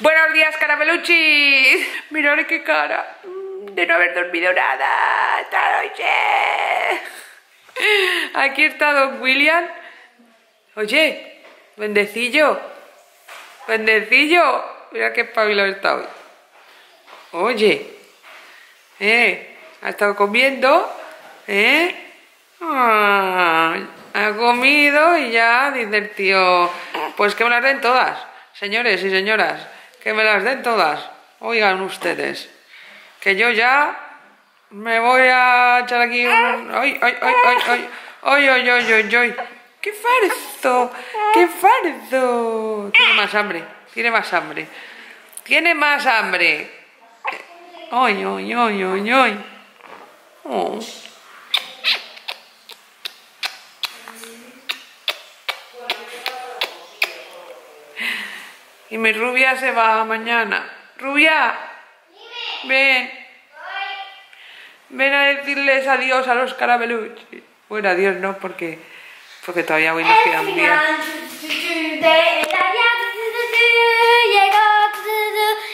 Buenos días, carameluchis. Mirad qué cara. Mm, De no haber dormido nada esta noche. Aquí está Don William. Oye, bendecillo. Bendecillo. Mira qué espabilado está hoy. Oye. ¿Eh? ¿Ha estado comiendo? ¿Eh? Ah, ha comido y ya dice el tío, pues que me las den todas, señores y señoras, que me las den todas. Oigan ustedes, que yo ya me voy a echar aquí un... ¡Ay, ay, ay, ay, ay! ¡Ay, ay, ay, ay, ay! ¡Qué fardo! ¡Qué fardo! Tiene más hambre, tiene más hambre. Tiene más hambre. ¡Ay, ay, ay, ay, ay! Oh. Y mi rubia se va mañana. Rubia, ven. Ven a decirles adiós a los carameluchis. Bueno, adiós no, porque, porque todavía hoy nos quedan días.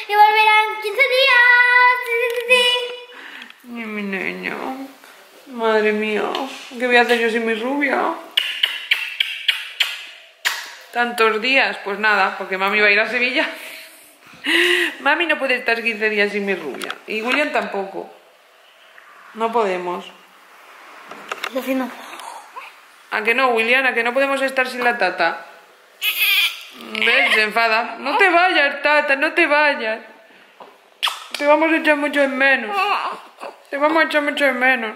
y volverán 15 días. Mi niño. Madre mía, ¿qué voy a hacer yo sin mi rubia? Tantos días, pues nada, porque mami va a ir a Sevilla. Mami no puede estar 15 días sin mi rubia. Y William tampoco. No podemos. ¿A que no, William? ¿A que no podemos estar sin la tata? ¿Ves? Se enfada. No te vayas, tata, no te vayas. Te vamos a echar mucho en menos. Te vamos a echar mucho en menos.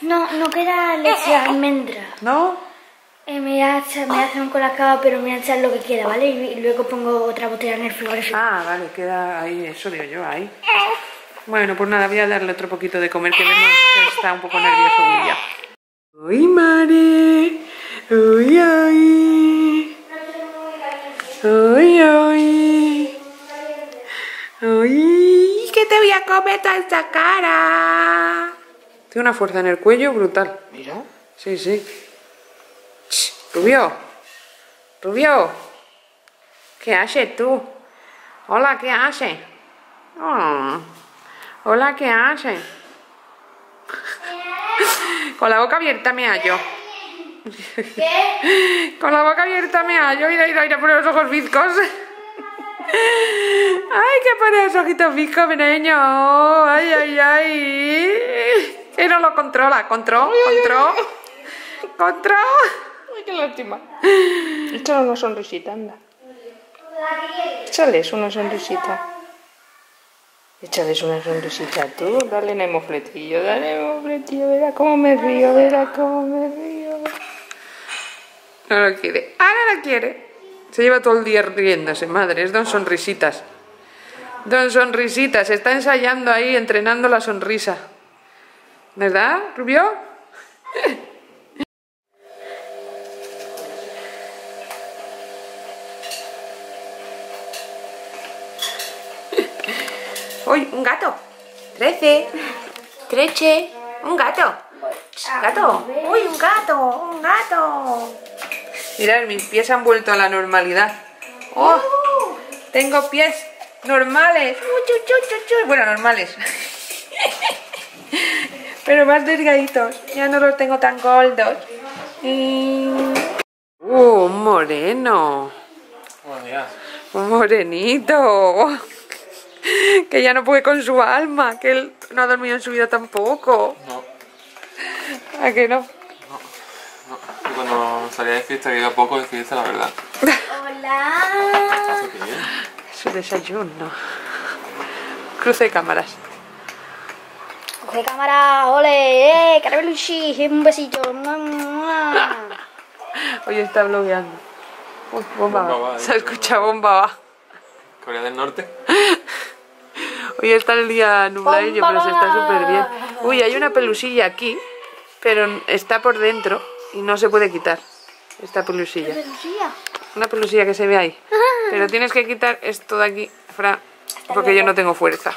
No, no queda leche almendra. ¿No? Eh, me, voy a echar- me voy a hacer un colacao, pero me voy a echar lo que queda, ¿vale? Y, y luego pongo otra botella en el frigorífico. Ah, vale, queda ahí, eso digo yo, ahí. Bueno, pues nada, voy a darle otro poquito de comer, que vemos que está un poco nervioso William. ¡Uy, Mare! ¡Uy, uy! ¡Uy, uy! ¡Uy! ¡Que te voy a comer toda esta cara! Tiene una fuerza en el cuello brutal. Mira. Sí, sí. Rubio. Rubio. ¿Qué haces tú? Hola, ¿qué haces? Oh. Hola, ¿qué haces? Con la boca abierta me hallo. ¿Qué? Con la boca abierta me hallo. Mira, mira, mira, pone los ojos bizcos. Ay, que pone los ojitos bizcos, mi niño. Ay, ay, ay. Que no lo controla. Control, control. Control. Qué lástima. Échale una sonrisita, anda. Échales una sonrisita. Échales una sonrisita tú. Dale en el mofletillo, dale en el mofletillo. Verá cómo me río, verá cómo me río. No lo quiere. Ahora lo quiere. Se lleva todo el día riéndose, madre. Es don Sonrisitas. Don Sonrisitas. Está ensayando ahí, entrenando la sonrisa. ¿Verdad, Rubio? ¡Uy, un gato! ¡Trece! ¡Treche! ¡Un gato! ¡Gato! ¡Uy, un gato! ¡Un gato! Mirad, mis pies han vuelto a la normalidad. ¡Oh! Tengo pies normales. Bueno, normales. Pero más delgaditos. Ya no los tengo tan gordos. ¡Uh, un moreno! Buenos días. Un morenito. Que ya no puede con su alma. Que él no ha dormido en su vida tampoco. No, ¿A que no? no. Cuando salía de fiesta, que iba poco de fiesta, la verdad. Hola. Su desayuno. Cruce de cámaras. Coge cámara, ole, eh, carameluchi, un besito. Hoy está blogueando. Uy, bomba, Bomba va. va, Se ha escuchado bomba va. Corea del Norte. Hoy está el día nubladillo, pero se está súper bien. Uy, hay una pelusilla aquí, pero está por dentro y no se puede quitar. Esta pelusilla. Pelusilla. Una pelusilla que se ve ahí. Pero tienes que quitar esto de aquí, Fran, porque yo no tengo fuerza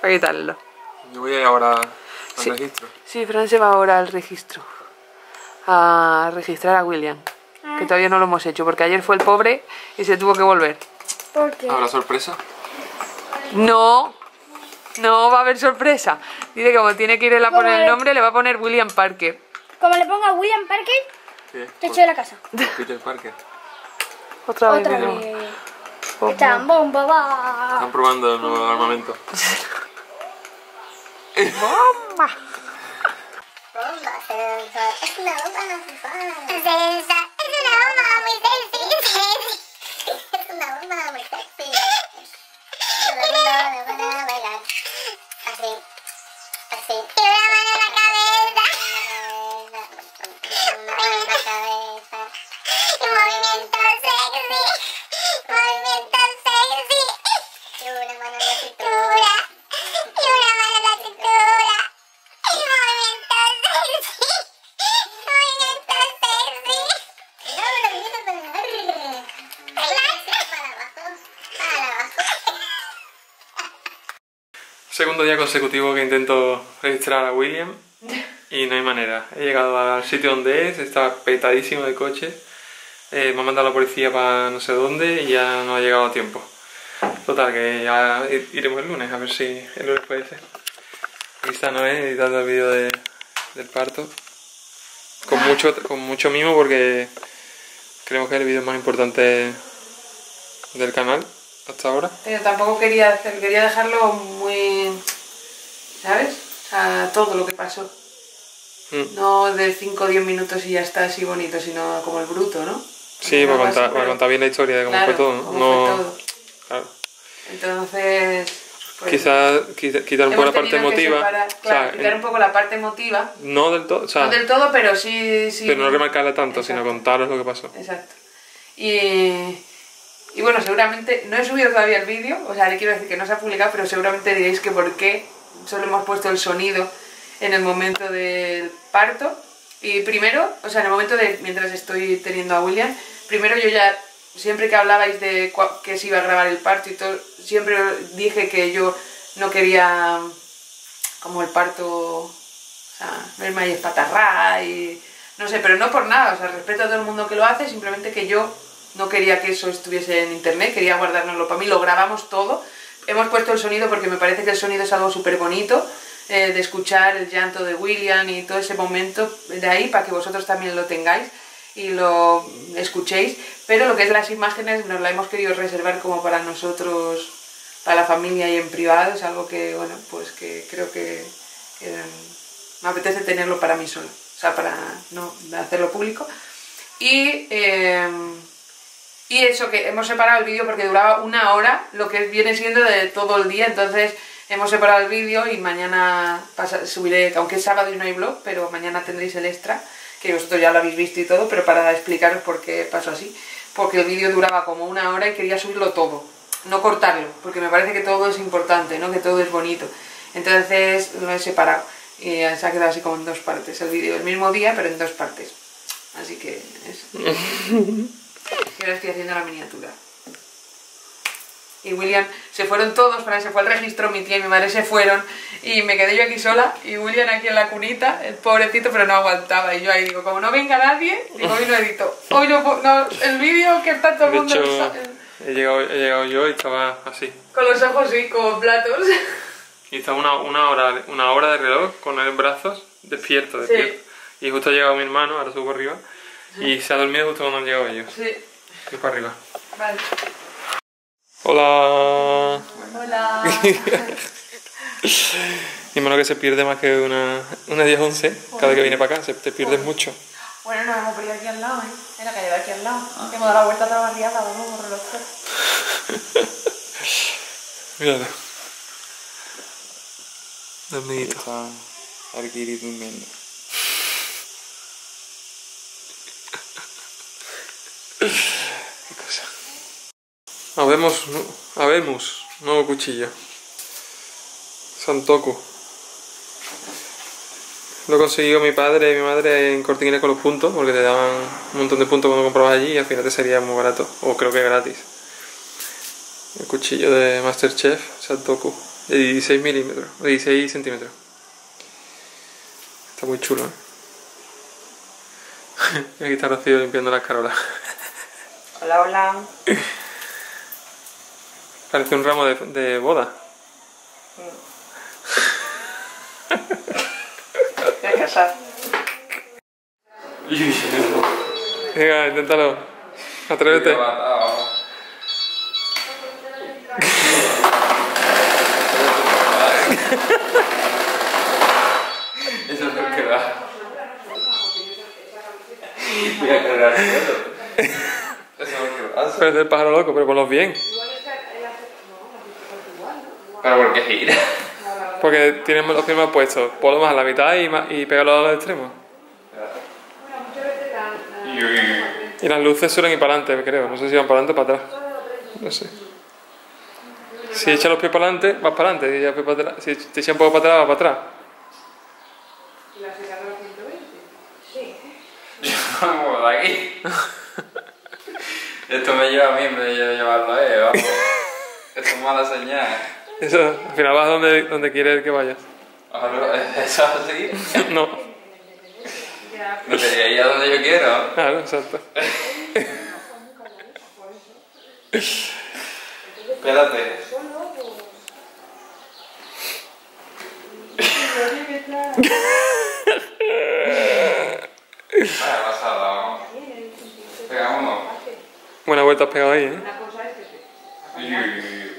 para quitarlo. Yo voy a ir ahora al Sí. registro. Sí, Fran se va ahora al registro. A registrar a William. Que todavía no lo hemos hecho, porque ayer fue el pobre y se tuvo que volver. Porque ¿Habrá sorpresa? No, no va a haber sorpresa. Dice que como tiene que ir él a ¿Cómo poner el nombre, le va a poner William Parker. como le ponga William Parker, ¿Qué? techo de la casa. Peter Parker. Otra vez. Otra William. vez. Echan bomba, va. Están probando el nuevo armamento. ¡Bomba! Bomba es una bomba sensa, es una bomba muy sexy, es una bomba muy sexy. Me van a bailar, así, así. Y una mano en la cabeza, una mano en la cabeza, y movimiento sexy, movimiento sexy. Una mano en la cintura, Segundo día consecutivo que intento registrar a William y no hay manera. He llegado al sitio donde es, está petadísimo de coches. Eh, me ha mandado la policía para no sé dónde y ya no ha llegado a tiempo. Total, que ya iremos el lunes, a ver si el lunes puede ser. Aquí está Noé editando el vídeo de- del parto. Con mucho, con mucho mimo porque creemos que es el vídeo más importante del canal hasta ahora. Pero tampoco quería hacer, quería dejarlo. ¿Sabes? Sea, todo lo que pasó. Mm. No de 5 o 10 minutos y ya está así bonito, sino como el bruto, ¿no? Sí, va a contar, va a bien la historia de cómo Claro, fue todo. ¿no? cómo No- fue todo. claro. Entonces. pues, Quizás quita- quitar un poco la parte emotiva. separar- o claro, sea, quitar un poco la parte emotiva. no del todo, o sea, no del todo, pero sí. sí pero no remarcarla tanto, sino contaros lo que pasó. Exacto. Y, y bueno, seguramente no he subido todavía el vídeo, o sea, le quiero decir que no se ha publicado, pero seguramente diréis que por qué solo hemos puesto el sonido en el momento del parto. Y primero, o sea, en el momento de mientras estoy teniendo a William, primero yo ya, siempre que hablabais de que se iba a grabar el parto y todo, siempre dije que yo no quería como el parto, o sea, verme ahí espatarrada y no sé, pero no por nada, o sea, respeto a todo el mundo que lo hace, simplemente que yo no quería que eso estuviese en internet, quería guardárnoslo para mí, lo grabamos todo, hemos puesto el sonido porque me parece que el sonido es algo súper bonito, eh, de escuchar el llanto de William y todo ese momento de ahí para que vosotros también lo tengáis y lo escuchéis, pero lo que es las imágenes nos la hemos querido reservar como para nosotros, para la familia y en privado, es algo que, bueno, pues que creo que, mm, me apetece tenerlo para mí sola, o sea, para no hacerlo público. Y, eh, y eso, que hemos separado el vídeo porque duraba una hora, lo que viene siendo de todo el día, entonces hemos separado el vídeo y mañana subiré, aunque es sábado y no hay blog, pero mañana tendréis el extra, que vosotros ya lo habéis visto y todo, pero para explicaros por qué pasó así, porque el vídeo duraba como una hora y quería subirlo todo, no cortarlo, porque me parece que todo es importante, ¿no? que todo es bonito. Entonces lo he separado y se ha quedado así como en dos partes el vídeo, el mismo día, pero en dos partes. Así que eso. Y ahora estoy haciendo la miniatura. Y William, se fueron todos, para se fue al registro, mi tía y mi madre se fueron y me quedé yo aquí sola y William aquí en la cunita, el pobrecito, pero no aguantaba. Y yo ahí digo, como no venga nadie, digo, hoy no edito. Hoy no, no el vídeo que está todo el mundo hecho, he llegado, he llegado yo y estaba así. con los ojos así, como platos. Y estaba una, una, hora, una hora de reloj con en brazos, despierto, Sí. despierto. Y justo ha llegado mi hermano, ahora subo arriba, y se ha dormido justo cuando han llegado ellos. Sí, Voy para arriba. vale. Hola. Hola. Mi hermano que se pierde más que una, una 10-11 cada vez que viene para acá, se, te pierdes mucho. Bueno, nos hemos perdido aquí al lado, ¿eh? En la calle de aquí al lado. Hemos dado la vuelta a la barriada, vamos por los tres. Míralo. Dormidito. Está durmiendo. Habemos, habemos, nuevo cuchillo. Santoku. Lo consiguió mi padre y mi madre en Corte Inglés con los puntos, porque te daban un montón de puntos cuando comprabas allí y al final te sería muy barato, o creo que gratis. El cuchillo de Masterchef Santoku, de 16 milímetros, de 16 centímetros. Está muy chulo, ¿eh? aquí está Rocío limpiando las carolas. Hola, hola. Parece un ramo de, de boda. Voy a casar. Venga, inténtalo. Atrévete. Eso es lo que va. Voy a cargar el suelo. Eso es lo que pasa. Parece el pájaro loco, pero ponlos bien. Pero ¿por qué gira? Porque tienen los pies más puestos. Ponlo más a la mitad y, más- y pégalo a los extremos. Y las luces suelen ir para adelante, creo. No sé si van para adelante o para atrás. No sé. Si echa los pies para adelante, vas para adelante. Si para atrás, si te echa un poco para atrás, vas para atrás. Vamos de aquí. Esto me lleva a mí en vez de llevarlo a él, vamos. Esto es mala señal. Eso, al final vas donde, donde quiere que vayas. ¿Eso es así? No, Me quería ir a donde yo quiero. claro, exacto. Espérate. Vaya pasada. Venga, uno. Buena vuelta has pegado ahí, ¿eh? Uy, uy, uy.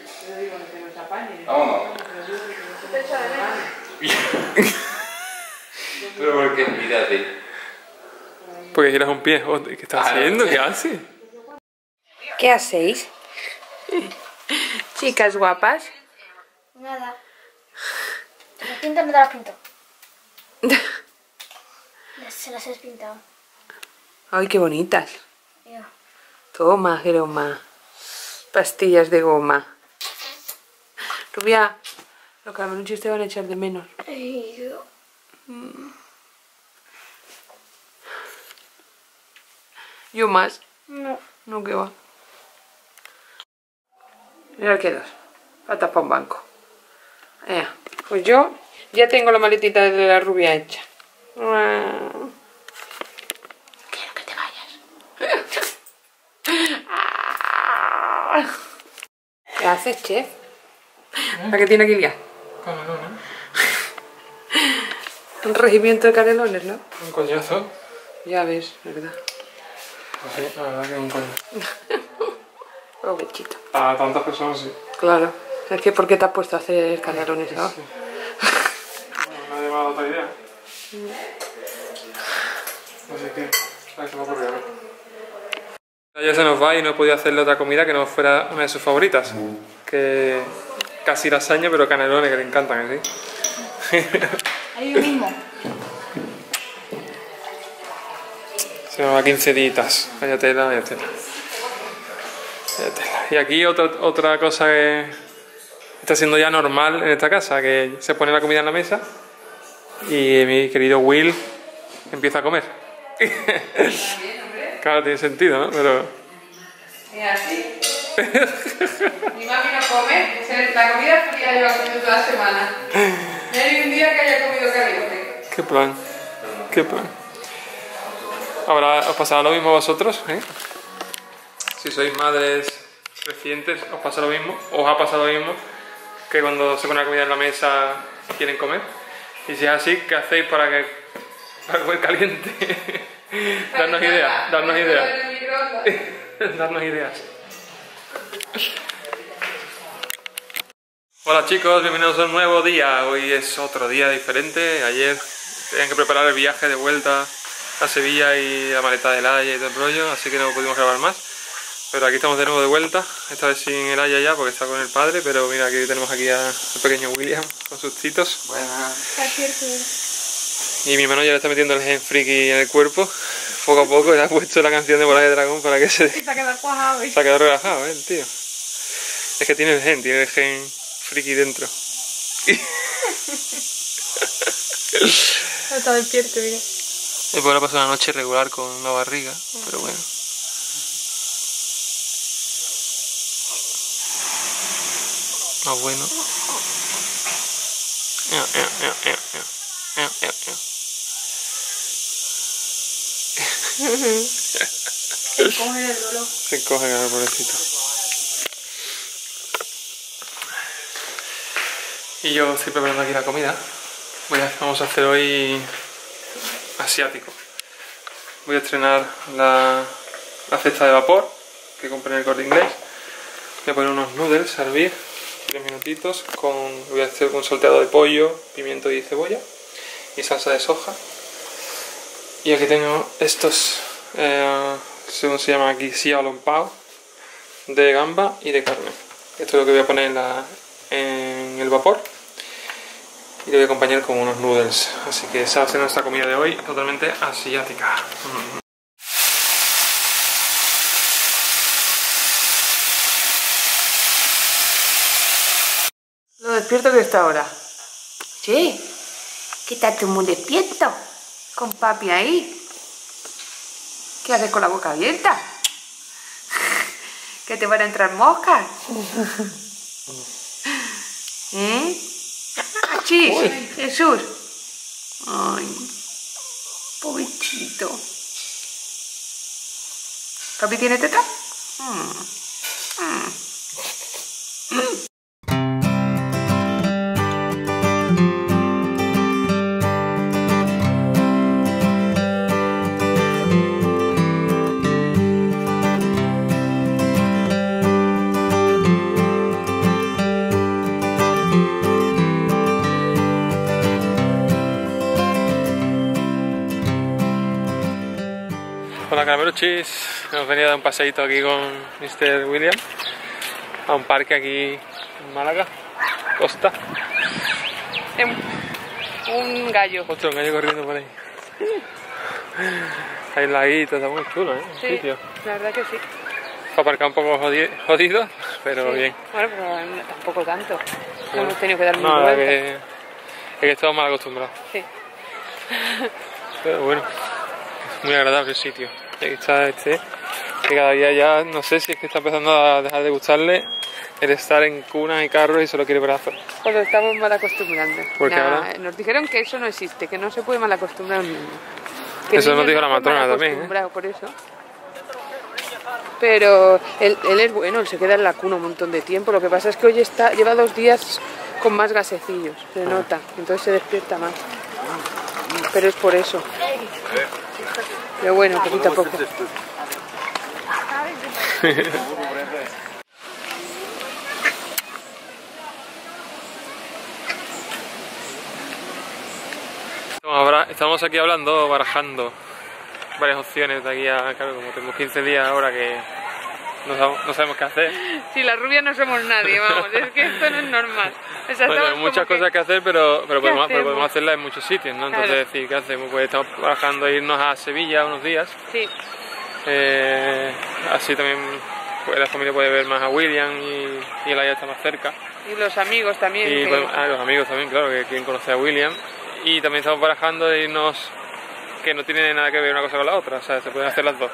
Vámonos. Pero ¿por qué mírate? Porque giras un pie. Oh, ¿Qué estás Ah, haciendo? no. ¿Qué haces? ¿Qué hacéis? Chicas guapas. Nada. ¿Te las pinto o no te las pinto? Se las has pintado. Ay, qué bonitas. Toma, Geroma. Pastillas de goma. Rubia, los carameluchos te van a echar de menos. Yo. Más. No. No, que va. Mira que dos. Falta para un banco. Pues yo ya tengo la maletita de la rubia hecha. Quiero que te vayas. Ah. ¿Qué haces, chef? ¿La que tiene aquí liar? Un regimiento de canelones, ¿no? Un coñazo. Ya ves, ¿verdad? Pues sí, la verdad que es un coño. Provechito. A tantas personas sí. Claro. Es que ¿por qué te has puesto a hacer canelones ahora? No me ha llamado otra idea. Así que, a ver qué me ocurrió. Ya se nos va y no he podido hacerle otra comida que no fuera una de sus favoritas. Que casi lasaña, pero canelones que le encantan, ¿sí? Ahí mismo. Se va 15 días. Vaya tela, vaya tela. Vaya tela. Y aquí otra, otra cosa que está siendo ya normal en esta casa, que se pone la comida en la mesa y mi querido Will empieza a comer. claro, tiene sentido, ¿no? Pero Es así. Mi mami no come, la comida fría lleva comiendo toda la semana. No hay un día que haya comido caliente. qué plan, qué plan. Ahora os pasará lo mismo a vosotros, ¿eh? Si sois madres recientes, os pasa lo mismo, os ha pasado lo mismo que cuando se pone la comida en la mesa quieren comer. Y si es así, ¿qué hacéis para que para comer caliente? darnos ideas, darnos ideas, darnos ideas. Hola chicos, bienvenidos a un nuevo día. Hoy es otro día diferente. Ayer tenían que preparar el viaje de vuelta a Sevilla y la maleta del Haya y todo el rollo, así que no pudimos grabar más. Pero aquí estamos de nuevo de vuelta, esta vez sin el Haya ya porque está con el padre, pero mira aquí tenemos aquí al pequeño William con sus titos. Y mi hermano ya le está metiendo el gen friki en el cuerpo. Poco a poco le ha puesto la canción de Bola de Dragón para que se, Se ha quedado cuajado. se ha quedado relajado, ¿eh? el tío. Es que tiene el gen, tiene el gen friki dentro. Está despierto, mira. Y podrá pasar una noche regular con la barriga, pero bueno. Más bueno. Ya, ya, ya, ya, ya. Ya, ya, ya. Coge el dolor. Se encoge el pobrecito. Y yo estoy preparando aquí la comida. Vamos a hacer hoy asiático. Voy a estrenar la, la cesta de vapor que compré en el corte inglés. Voy a poner unos noodles a hervir, tres minutitos, con, voy a hacer un salteado de pollo, pimiento y cebolla y salsa de soja. Y aquí tengo estos, eh, según se llama aquí, xiao pao, de gamba y de carne. Esto es lo que voy a poner en el vapor y lo voy a acompañar con unos noodles. Así que esa va a ser nuestra comida de hoy, totalmente asiática. Mm. Lo despierto que está ahora. Sí. ¿Qué tal tú muy despierto? Con papi ahí. ¿Qué haces con la boca abierta? ¿Que te van a entrar moscas? ¿Eh? Sí, Jesús. Ay, pobrecito. ¿Papi tiene teta? Mm. Mm. Carameluchis, hemos venido a dar un paseíto aquí con Mr. William a un parque aquí en Málaga, Costa. Em, Un gallo. Otro gallo corriendo por ahí. Hay está muy chulo, ¿eh? El Sí, sitio. la verdad que sí. Fue aparcado un poco jodi- jodido, pero Sí. bien. Bueno, pero tampoco tanto. No hemos tenido que dar No, mucha vuelta. que, es que estamos mal acostumbrados. Sí. Pero bueno, es muy agradable el sitio. Aquí está este, que cada día ya, no sé si es que está empezando a dejar de gustarle el estar en cunas y carros y solo quiere brazos. Pues lo estamos mal acostumbrando. Porque ahora- Nos dijeron que eso no existe, que no se puede mal acostumbrar a un niño. Que Eso nos dijo la matrona también, ¿eh? por eso. Pero él, él es bueno, él se queda en la cuna un montón de tiempo. Lo que pasa es que hoy está, lleva dos días con más gasecillos, Ah. se nota. Entonces se despierta más. Pero es por eso. Pero bueno, poquito a poco. Estamos, ahora- estamos aquí hablando, barajando varias opciones de aquí a, claro, como tenemos 15 días ahora que no, no sabemos qué hacer. Si las rubias no somos nadie, vamos, es que esto no es normal. O sea, Bueno, hay muchas cosas que hacer, pero, pero, ¿Qué podemos, pero podemos hacerlas en muchos sitios, ¿no? Entonces, Claro. decir, ¿qué hacemos? Pues estamos barajando irnos a Sevilla unos días. Sí, Eh, así también pues, la familia puede ver más a William y, y el está más cerca. y los amigos también. Y que- podemos- ah, los amigos también, claro, que quieren conocer a William. Y también estamos barajando de irnos, que no tiene nada que ver una cosa con la otra, o sea, se pueden hacer las dos.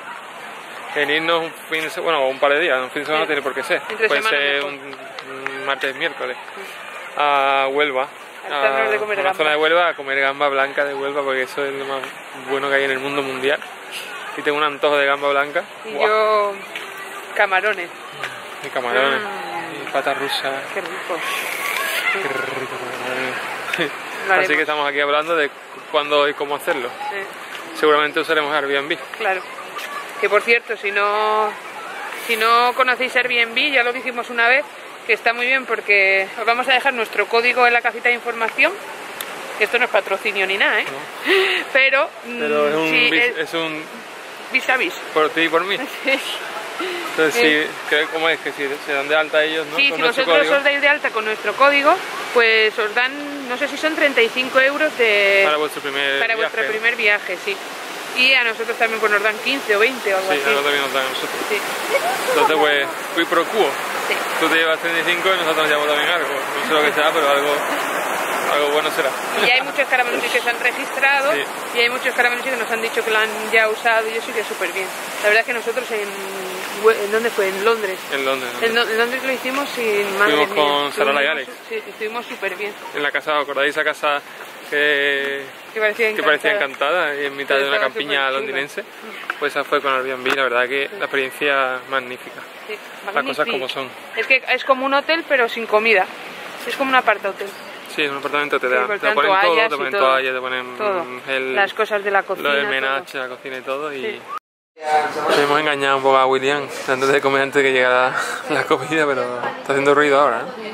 En irnos un fin de semana, bueno, un par de días, un fin de semana no tiene por qué ser. Puede ser un, un martes, miércoles. A Huelva. Comer a una gamba. zona de Huelva a comer gamba blanca de Huelva porque eso es lo más bueno que hay en el mundo mundial. Y tengo un antojo de gamba blanca. Y yo, camarones. Y camarones. Mm. Y patas rusas. Qué rico. Qué rico camarones. Así que estamos aquí hablando de cuándo y cómo hacerlo. Seguramente usaremos Airbnb. claro. Que por cierto, si no, si no conocéis Airbnb, ya lo dijimos una vez, que está muy bien porque os vamos a dejar nuestro código en la cajita de información. Esto no es patrocinio ni nada, ¿eh? Pero, mm, Pero es un, sí, vis- es es un vis a vis. por ti y por mí. Entonces, Eh. sí, ¿cómo es? Que si se dan de alta ellos, ¿no? Sí, Con si vosotros código, os dais de alta con nuestro código, pues os dan, no sé si son 35 euros de, Para vuestro primer para viaje. vuestro primer viaje, sí. Y a nosotros también pues nos dan 15 o 20 o algo Sí, así. algo también nos dan a nosotros. Sí, Entonces, pues, fui pro quo. sí. Tú te llevas 35 y nosotros nos llevamos también algo. No sé lo que será, pero algo, algo bueno será. Y hay muchos carameluchis que se han registrado Sí. y hay muchos carameluchis que nos han dicho que lo han ya usado y eso que súper bien. La verdad es que nosotros en, ¿en dónde fue? En Londres. En Londres. En, Lo- en Londres lo hicimos sin Fuimos mía. con Sara y Estuvimos- Alex. Sí, estuvimos súper bien. En la casa, ¿os acordáis esa casa que, Que parecía que parecía encantada. y en mitad Pero de una campiña londinense? Pues esa fue con Airbnb, la verdad que la experiencia magnífica. Sí, Las cosas como son. Es que es como un hotel pero sin comida. Es como un aparta hotel. Sí, en un apartamento te, Sí, da, pues te ponen todo, te ponen todo. toallas, te ponen Todo. el, Las cosas de la cocina. lo menaje, la cocina y todo. Y Sí. Hemos engañado un poco a William antes de comer antes de que llegara la comida, pero está haciendo ruido ahora. ¿eh?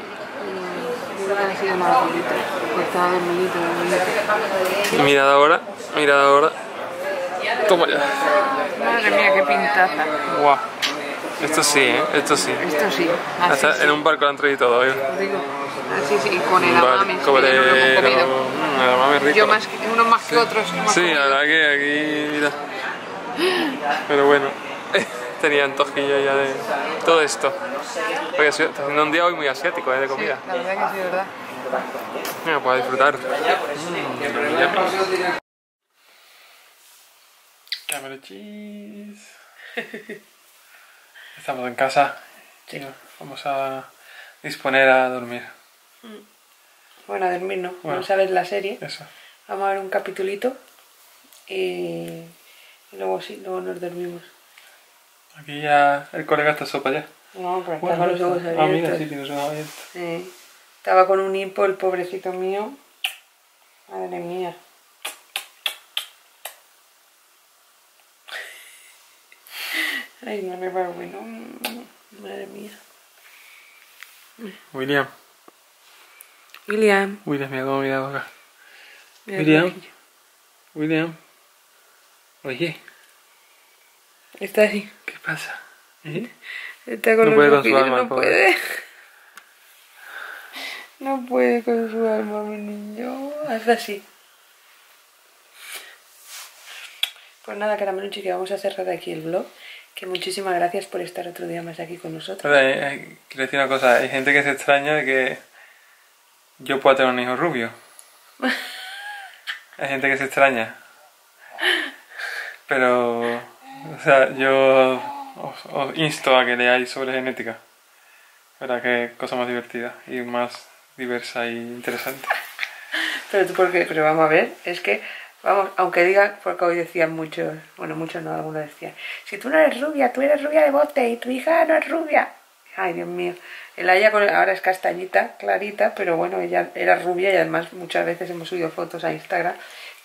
Yo estaba dormidito, dormidito. Mirad ahora, mirad ahora. Toma ya. Madre mía, qué pintaza. Guau. Esto sí, ¿eh? Esto sí. Esto sí. Así Hasta sí. en un barco lo han traído todo, ¿eh? Digo, así sí, con el Un amames, barco no comido. Mm, el amame rico. Yo más que, unos más que otros. no me Sí, la verdad que aquí, mira. Pero bueno, tenía antojillo ya de todo esto. Porque está haciendo un día hoy muy asiático, ¿eh? De comida. la verdad que sí, verdad. Mira, para disfrutar. Mm, Camera cheese. Estamos en casa. Chicos, vamos a disponer a dormir. Bueno, a dormir no. Bueno. Vamos a ver la serie. Eso. Vamos a ver un capitulito. Y, y luego sí, luego nos dormimos. Aquí ya el colega está sopa ya. No, pero está con los ojos abiertos. Ah, mira, sí, tiene los ojos abiertos. Sí. Estaba con un hipo el pobrecito mío. Madre mía. Ay, no me va bueno. Madre mía. William. William. William, mira cómo mira acá. mira William. William. Oye, Está así. ¿qué pasa? ¿Eh? Está con No los puede con su ojillos, alma, no puede. No puede con su alma, mi niño. Haz así. Pues nada, carameluchi, que vamos a cerrar aquí el vlog. Que muchísimas gracias por estar otro día más aquí con nosotros. Pero, eh, eh, quiero decir una cosa, hay gente que se extraña de que yo pueda tener un hijo rubio. Hay gente que se extraña. Pero, o sea, yo os, os insto a que leáis sobre genética. Verá qué cosa más divertida y más diversa y interesante. Pero tú, porque, pero vamos a ver, es que, vamos, aunque diga, porque hoy decían muchos, bueno, muchos no, algunos decían, si tú no eres rubia, tú eres rubia de bote y tu hija no es rubia. Ay, Dios mío. El Aya ahora es castañita, clarita, pero bueno, ella era rubia y además muchas veces hemos subido fotos a Instagram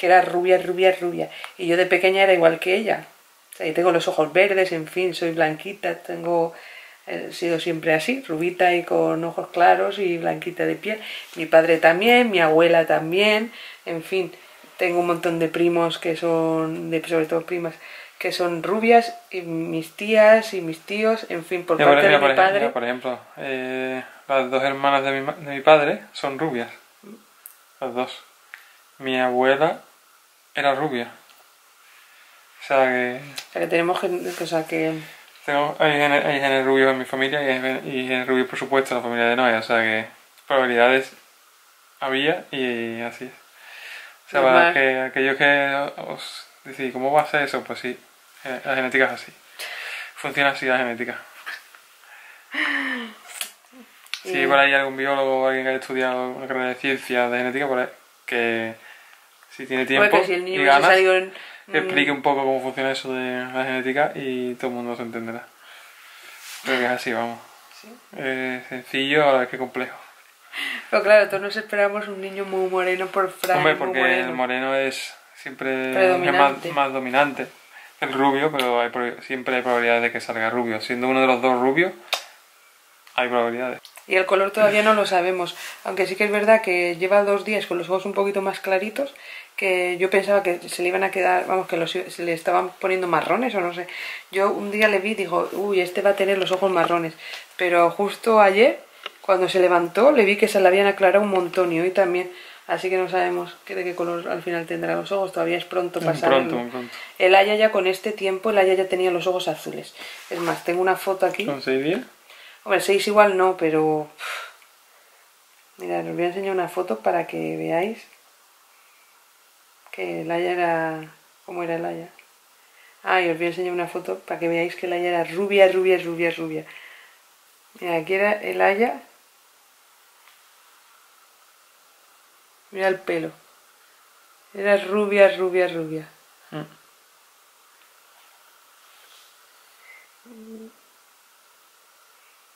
que era rubia, rubia, rubia. Y yo de pequeña era igual que ella. O sea, y tengo los ojos verdes, en fin, soy blanquita, tengo he sido siempre así, rubita y con ojos claros y blanquita de piel. Mi padre también, mi abuela también, en fin, tengo un montón de primos que son, de, sobre todo primas, que son rubias, y mis tías y mis tíos, en fin, por Mira, parte mira, de por mi ejemplo, padre. mira, por ejemplo, eh, las dos hermanas de mi, de mi padre son rubias. Las dos. Mi abuela era rubia. O sea que O sea, que tenemos gen- o sea, que tengo, hay, genes, hay genes rubios en mi familia y, hay gen- y genes rubios, por supuesto, en la familia de Noé. O sea que probabilidades había y así es. O sea, para que aquellos que os decís, ¿cómo va a ser eso? Pues sí, eh, la genética es así. Funciona así la genética. Si hay por ahí algún biólogo o alguien que haya estudiado una carrera de ciencia de genética, por ahí, que si tiene tiempo porque si el niño y ganas, salido en- que explique un poco cómo funciona eso de la genética y todo el mundo se entenderá. Creo que es así, vamos. Eh, sencillo a la vez que complejo. Pero claro, todos nos esperamos un niño muy moreno por Fran. Hombre, porque moreno. el moreno es siempre más, más dominante. El rubio, pero hay, siempre hay probabilidades de que salga rubio. Siendo uno de los dos rubios, hay probabilidades. Y el color todavía no lo sabemos. Aunque sí que es verdad que lleva dos días con los ojos un poquito más claritos, que yo pensaba que se le iban a quedar, vamos, que los, se le estaban poniendo marrones o no sé. Yo un día le vi y digo, uy, este va a tener los ojos marrones. Pero justo ayer, cuando se levantó, le vi que se le habían aclarado un montón y hoy también. Así que no sabemos qué de qué color al final tendrá los ojos. Todavía es pronto para Muy pronto, muy pronto. El Aya ya con este tiempo, el Aya ya tenía los ojos azules. Es más, tengo una foto aquí. ¿Son seis días? Hombre, 6 igual no, pero... Mira, os voy a enseñar una foto para que veáis que el Aya era... ¿Cómo era el Aya? Ah, y os voy a enseñar una foto para que veáis que el Aya era rubia, rubia, rubia, rubia. Mira, aquí era el Aya. Mira el pelo. Era rubia, rubia, rubia. Mm.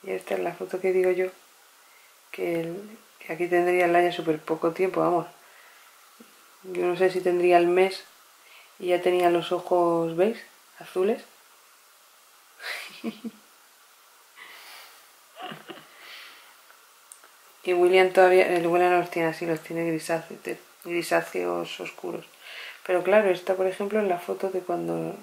Y esta es la foto que digo yo, que el, aquí tendría Laia súper poco tiempo, vamos. Yo no sé si tendría el mes y ya tenía los ojos, ¿veis? Azules. y William todavía, el William no los tiene así, los tiene grisáceos, grisáceos oscuros. Pero claro, esta por ejemplo en la foto de cuando...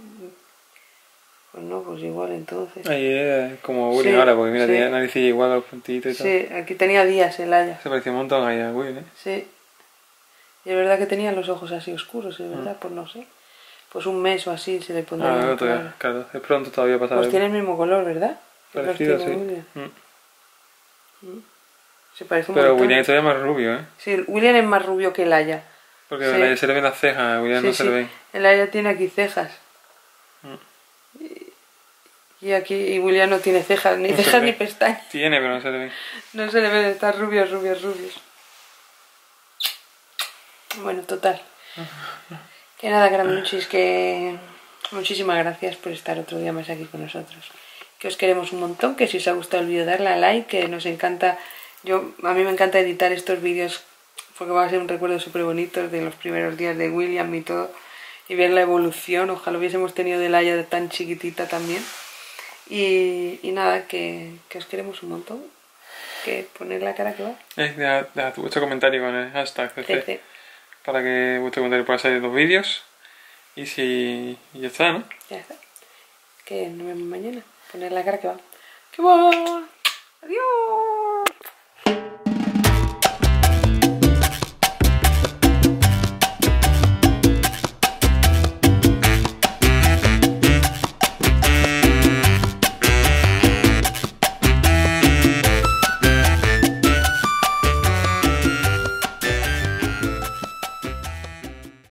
Pues no, pues igual entonces. Ahí es como William Sí, ahora, porque mira, sí. tiene naricilla igual a los puntitos y todo. Sí, aquí tenía días el Laia. Se parecía un montón a Will, ¿eh? Sí. Y es verdad que tenía los ojos así oscuros, es verdad, pues no sé. Pues un mes o así se le pondría. Ah, no, todavía, claro. es pronto todavía para Pues tiene el mismo color, ¿verdad? Parecido, sí. William. Mm. Se parece un Pero montón. William es todavía más rubio, ¿eh? Sí, William es más rubio que Laia. Porque Sí. a Laia se le ven las cejas, a William no se le ven. El Laia tiene aquí cejas. Y- aquí y William no tiene cejas, ni No cejas ni pestañas. Tiene, pero no se le ven. No se le ven, están rubios, rubios, rubios. Bueno, total. Que nada, Gramuchis, que muchísimas gracias por estar otro día más aquí con nosotros. Que os queremos un montón, que si os ha gustado el vídeo darle a like, que nos encanta, yo a mí me encanta editar estos vídeos porque va a ser un recuerdo súper bonito de los primeros días de William y todo, y ver la evolución, ojalá hubiésemos tenido de Laia tan chiquitita también. Y, y nada, que, que os queremos un montón, que poner la cara que va. Eh, deja, deja tu vuestro comentario con el hashtag CC, para que vuestro comentario pueda salir en los vídeos. Y si. y ya está, ¿no? Ya está. Que nos vemos mañana. Poner la cara que va. ¡Que va!